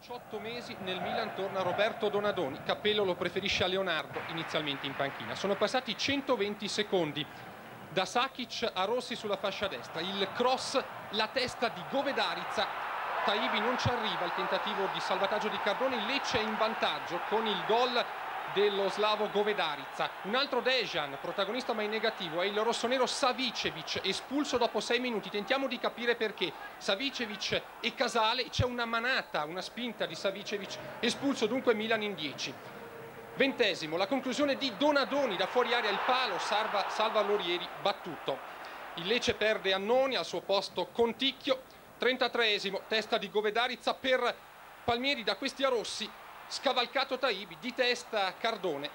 18 mesi nel Milan torna Roberto Donadoni, Cappello lo preferisce a Leonardo inizialmente in panchina. Sono passati 120 secondi. Da Sakic a Rossi sulla fascia destra, il cross, la testa di Govedarizza, Taibi non ci arriva, il tentativo di salvataggio di Cardone, Lecce è in vantaggio con il gol dello slavo Govedarizza. Un altro Dejan, protagonista ma in negativo, è il rossonero Savicevic, espulso dopo sei minuti. Tentiamo di capire perché. Savicevic e Casale, c'è una manata, una spinta di Savicevic, espulso dunque Milan in 10. Ventesimo, la conclusione di Donadoni da fuori aria il palo, salva, salva Lorieri, battuto. Il Lecce perde Annoni, al suo posto Conticchio. 33esimo, testa di Govedarizza per Palmieri da questi a Rossi, scavalcato Taibi, di testa Cardone,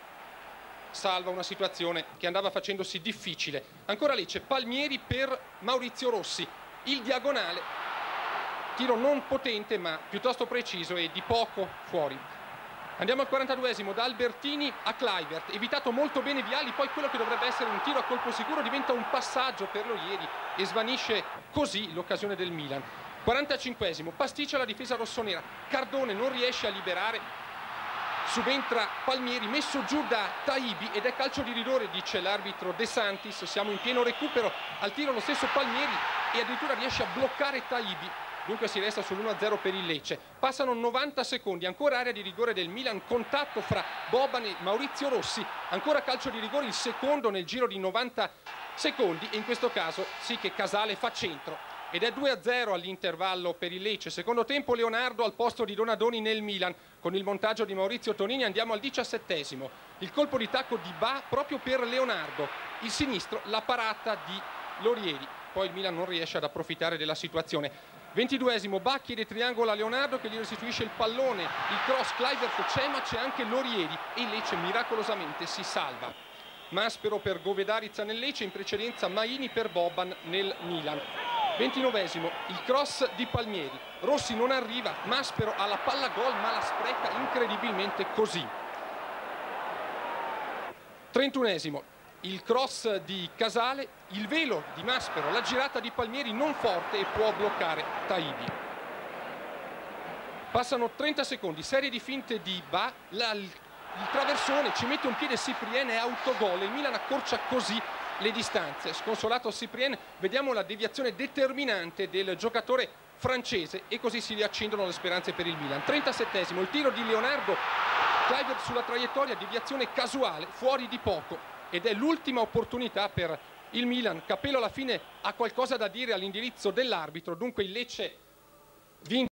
salva una situazione che andava facendosi difficile. Ancora lì c'è Palmieri per Maurizio Rossi, il diagonale, tiro non potente ma piuttosto preciso e di poco fuori. Andiamo al 42esimo, da Albertini a Clivert, evitato molto bene Viali, poi quello che dovrebbe essere un tiro a colpo sicuro diventa un passaggio per lo ieri e svanisce così l'occasione del Milan. 45esimo, pasticcia la difesa rossonera, Cardone non riesce a liberare, subentra Palmieri messo giù da Taibi ed è calcio di rigore dice l'arbitro De Santis, siamo in pieno recupero, al tiro lo stesso Palmieri e addirittura riesce a bloccare Taibi dunque si resta sull'1-0 per il Lecce. Passano 90 secondi, ancora area di rigore del Milan, contatto fra Boban e Maurizio Rossi, ancora calcio di rigore, il secondo nel giro di 90 secondi e in questo caso sì che Casale fa centro. Ed è 2-0 all'intervallo per il Lecce. Secondo tempo Leonardo al posto di Donadoni nel Milan. Con il montaggio di Maurizio Tonini andiamo al diciassettesimo. Il colpo di tacco di Ba proprio per Leonardo. Il sinistro, la parata di Lorieri. Poi il Milan non riesce ad approfittare della situazione. 22esimo, Bacchi chiede triangolo a Leonardo che gli restituisce il pallone, il cross, Clivert c'è ma c'è anche Lorieri e il Lecce miracolosamente si salva. Maspero per Govedarizza nel Lecce, in precedenza Maini per Boban nel Milan. 29esimo, il cross di Palmieri, Rossi non arriva, Maspero ha la palla gol ma la spreca incredibilmente così. 31esimo, il cross di Casale, il velo di Maspero, la girata di Palmieri non forte e può bloccare Taibi. Passano 30 secondi, serie di finte di Ba, la, il, traversone ci mette un piede Ciprien e autogol, il Milan accorcia così le distanze. Sconsolato Ciprien, vediamo la deviazione determinante del giocatore francese e così si riaccendono le speranze per il Milan. 37esimo, il tiro di Leonardo, Clivert sulla traiettoria, deviazione casuale, fuori di poco ed è l'ultima opportunità per il Milan. Capello alla fine ha qualcosa da dire all'indirizzo dell'arbitro, dunque il Lecce vince.